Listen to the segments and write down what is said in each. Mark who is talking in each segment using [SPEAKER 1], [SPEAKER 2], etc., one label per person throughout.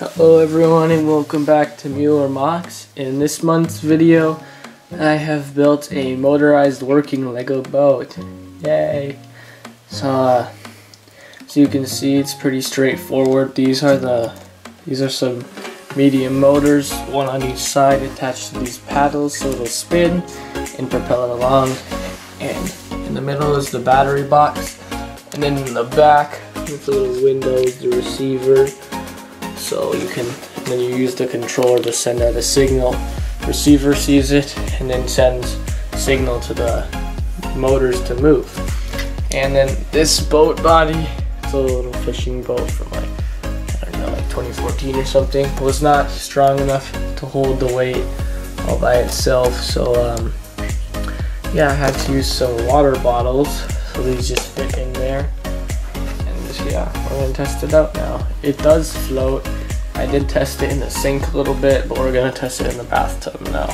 [SPEAKER 1] Hello everyone and welcome back to Mueller Mocs. In this month's video, I have built a motorized working Lego boat. Yay! So, uh, as you can see, it's pretty straightforward. These are the, these are some medium motors, one on each side attached to these paddles so it'll spin and propel it along. And in the middle is the battery box. And then in the back, with the little windows, the receiver, so you can then you use the controller to send out a signal. Receiver sees it and then sends signal to the motors to move. And then this boat body it's a little fishing boat from like I don't know like 2014 or something was not strong enough to hold the weight all by itself. So um, yeah I had to use some water bottles. So these just fit in there yeah we're gonna test it out now it does float I did test it in the sink a little bit, but we're gonna test it in the bathtub now.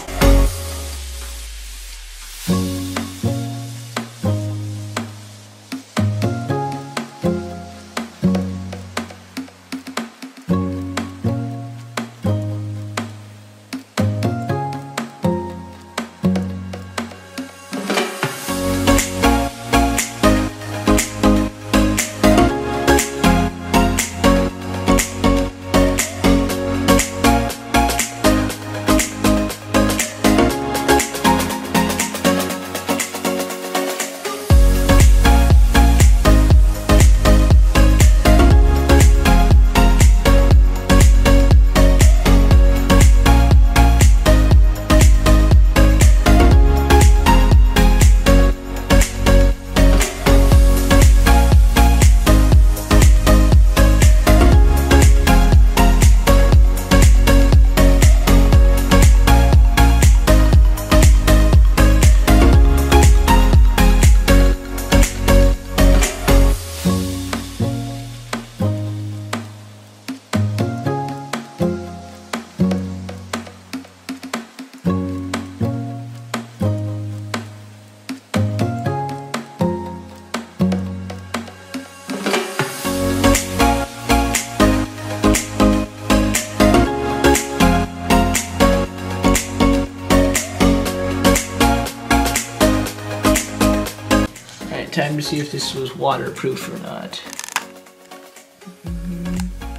[SPEAKER 1] Time to see if this was waterproof or not.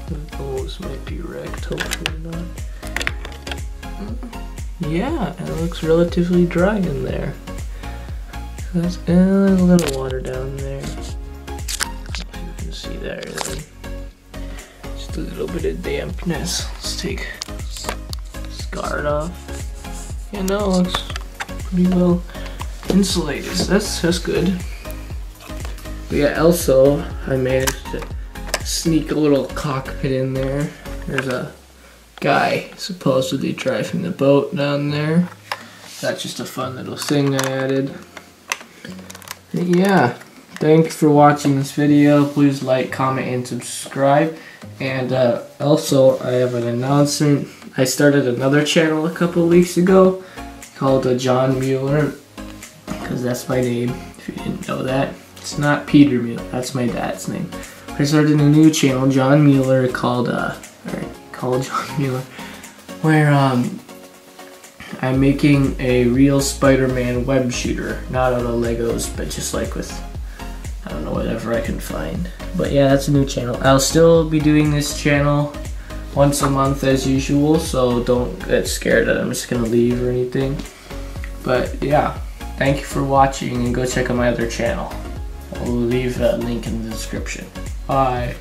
[SPEAKER 1] The might be wrecked, hopefully not. Yeah, it looks relatively dry in there. There's a little water down there. You can see there. Just a little bit of dampness. Let's take this guard off. Yeah, no, it looks pretty well insulated. So that's that's good. But yeah, also, I managed to sneak a little cockpit in there. There's a guy supposedly driving the boat down there. That's just a fun little thing I added. But yeah, thanks for watching this video. Please like, comment, and subscribe. And uh, also, I have an announcement. I started another channel a couple weeks ago called uh, John Mueller, because that's my name, if you didn't know that. It's not Peter Mueller. That's my dad's name. I started a new channel, John Mueller, called uh, called John Mueller, where um, I'm making a real Spider-Man web shooter, not out of Legos, but just like with I don't know whatever I can find. But yeah, that's a new channel. I'll still be doing this channel once a month as usual, so don't get scared that I'm just gonna leave or anything. But yeah, thank you for watching and go check out my other channel. I'll leave that link in the description. Bye.